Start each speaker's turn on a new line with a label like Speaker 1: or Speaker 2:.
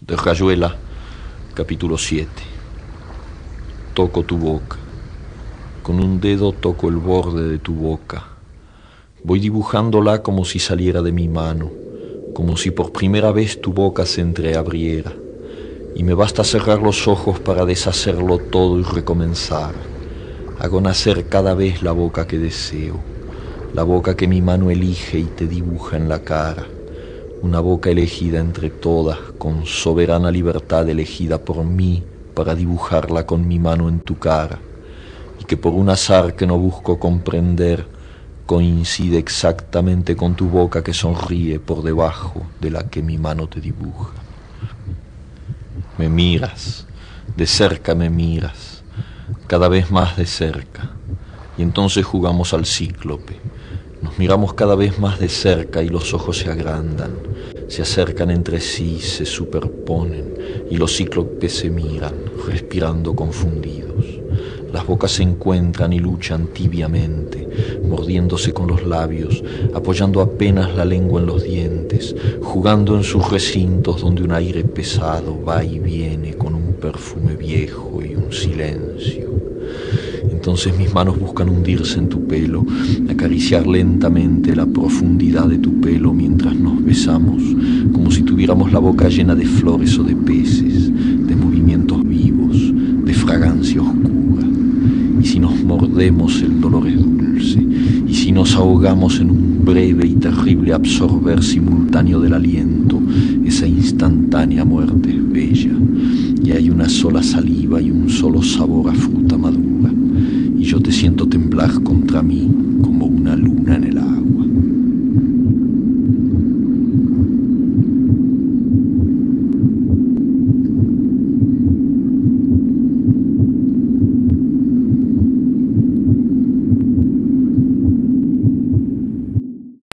Speaker 1: de Rayuela, capítulo 7. Toco tu boca. Con un dedo toco el borde de tu boca. Voy dibujándola como si saliera de mi mano, como si por primera vez tu boca se entreabriera. Y me basta cerrar los ojos para deshacerlo todo y recomenzar. Hago nacer cada vez la boca que deseo, la boca que mi mano elige y te dibuja en la cara una boca elegida entre todas, con soberana libertad elegida por mí para dibujarla con mi mano en tu cara, y que por un azar que no busco comprender, coincide exactamente con tu boca que sonríe por debajo de la que mi mano te dibuja. Me miras, de cerca me miras, cada vez más de cerca, y entonces jugamos al cíclope nos miramos cada vez más de cerca y los ojos se agrandan, se acercan entre sí, se superponen y los cíclopes se miran, respirando confundidos. Las bocas se encuentran y luchan tibiamente, mordiéndose con los labios, apoyando apenas la lengua en los dientes, jugando en sus recintos donde un aire pesado va y viene con un perfume viejo y un silencio. Entonces mis manos buscan hundirse en tu pelo, acariciar lentamente la profundidad de tu pelo mientras nos besamos, como si tuviéramos la boca llena de flores o de peces, de movimientos vivos, de fragancia oscura. Y si nos mordemos el dolor es dulce, y si nos ahogamos en un breve y terrible absorber simultáneo del aliento, esa instantánea muerte es bella, y hay una sola saliva y un solo sabor a fruta madura siento temblar contra mí como una